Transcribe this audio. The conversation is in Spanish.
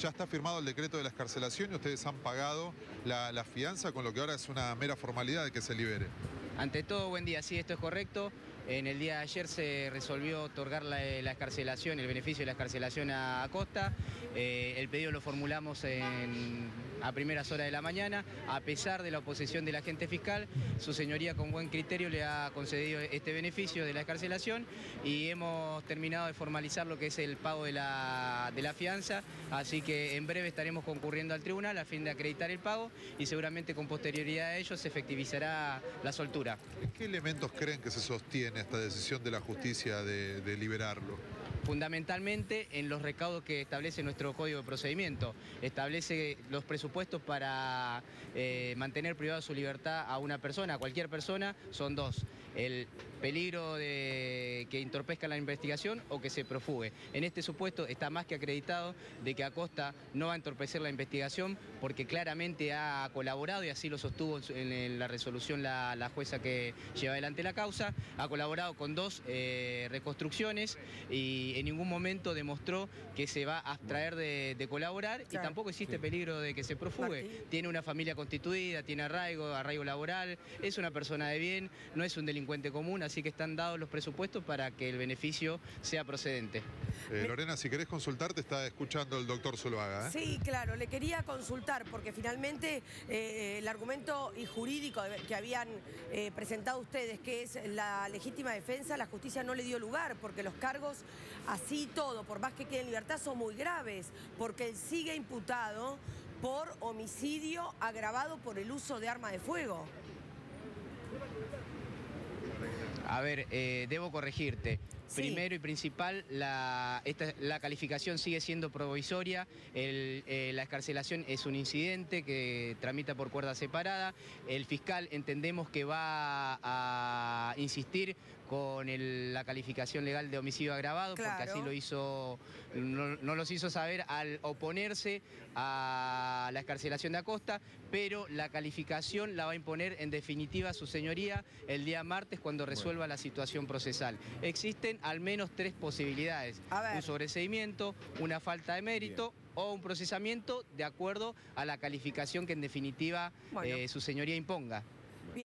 ya está firmado el decreto de la escarcelación y ustedes han pagado la, la fianza, con lo que ahora es una mera formalidad de que se libere. Ante todo, buen día, sí, esto es correcto. En el día de ayer se resolvió otorgar la, la escarcelación, el beneficio de la escarcelación a Acosta. Eh, el pedido lo formulamos a primeras horas de la mañana. A pesar de la oposición del agente fiscal, su señoría con buen criterio le ha concedido este beneficio de la escarcelación y hemos terminado de formalizar lo que es el pago de la, de la fianza. Así que en breve estaremos concurriendo al tribunal a fin de acreditar el pago y seguramente con posterioridad a ello se efectivizará la soltura. ¿Qué elementos creen que se sostiene esta decisión de la justicia de, liberarlo? Fundamentalmente en los recaudos que establece nuestro Código de Procedimiento. Establece los presupuestos para eh, mantener privada su libertad a una persona, a cualquier persona, son dos. El peligro de que entorpezca la investigación o que se profugue. En este supuesto está más que acreditado de que Acosta no va a entorpecer la investigación porque claramente ha colaborado y así lo sostuvo en la resolución la, jueza que lleva adelante la causa, ha colaborado con dos eh, reconstrucciones y en ningún momento demostró que se va a abstraer de, de colaborar claro. y tampoco existe sí. peligro de que se profugue. Martín. Tiene una familia constituida, tiene arraigo, arraigo laboral, es una persona de bien, no es un delincuente común, así que están dados los presupuestos para que el beneficio sea procedente. Eh, Lorena, si querés consultar, te está escuchando el doctor Zuluaga. ¿eh? Sí, claro, le quería consultar porque finalmente eh, el argumento y jurídico que habían eh, presentado ustedes, que es la legítima defensa, la justicia no le dio lugar porque los cargos así todo, por más que quede en libertad, son muy graves porque él sigue imputado por homicidio agravado por el uso de arma de fuego. A ver, eh, debo corregirte. Sí. Primero y principal, la, esta, la, calificación sigue siendo provisoria, el, eh, la escarcelación es un incidente que tramita por cuerda separada, el fiscal entendemos que va a insistir con el, la calificación legal de homicidio agravado, claro. porque así lo hizo, no, no, los hizo saber al oponerse a la escarcelación de Acosta, pero la calificación la va a imponer en definitiva su señoría el día martes cuando resuelva bueno. la situación procesal. Existen al menos tres posibilidades. Un sobreseimiento, una falta de mérito Bien. o un procesamiento de acuerdo a la calificación que en definitiva bueno. eh, su señoría imponga.